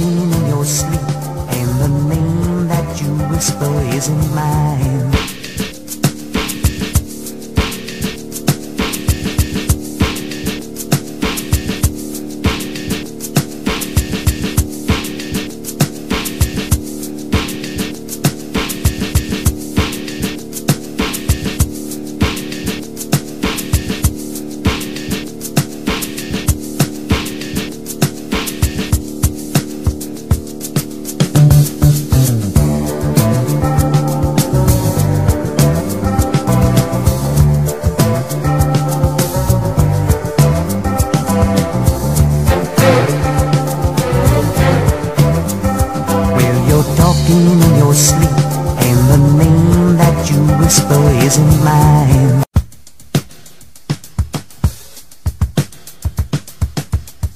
in your sleep, and the name that you whisper isn't mine. In your sleep, and the name that you whisper isn't mine.